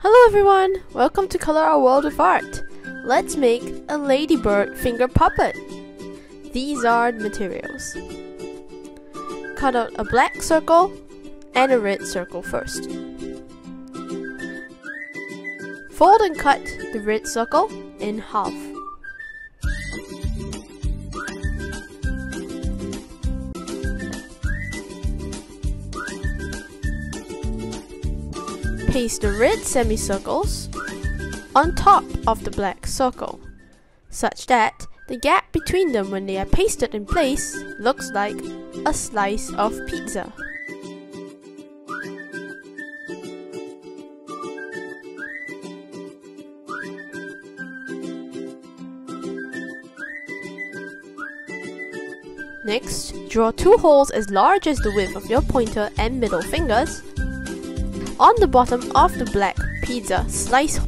Hello everyone! Welcome to Color Our World of Art. Let's make a ladybird finger puppet. These are the materials. Cut out a black circle and a red circle first. Fold and cut the red circle in half. Paste the red semicircles on top of the black circle, such that the gap between them when they are pasted in place looks like a slice of pizza. Next, draw two holes as large as the width of your pointer and middle fingers on the bottom of the black pizza slice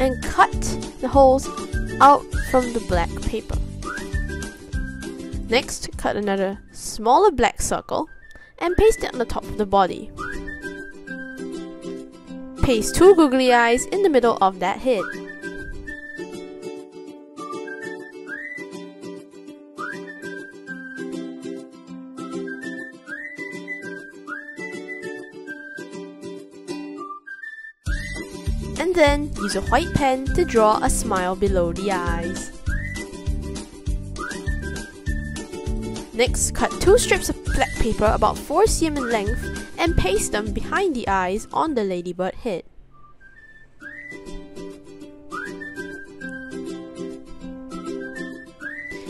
and cut the holes out from the black paper. Next, cut another smaller black circle and paste it on the top of the body. Paste two googly eyes in the middle of that head. And then use a white pen to draw a smile below the eyes. Next, cut two strips of black paper about 4 cm in length and paste them behind the eyes on the ladybird head.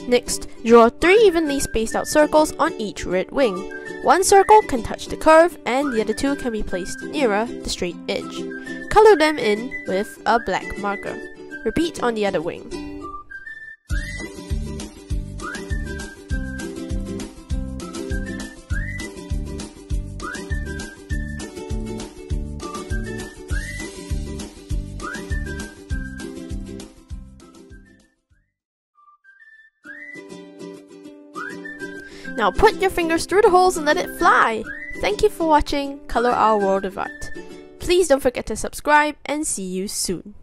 Next, draw three evenly spaced out circles on each red wing. One circle can touch the curve and the other two can be placed nearer the straight edge. Color them in with a black marker. Repeat on the other wing. Now put your fingers through the holes and let it fly! Thank you for watching Color Our World of Art. Please don't forget to subscribe and see you soon.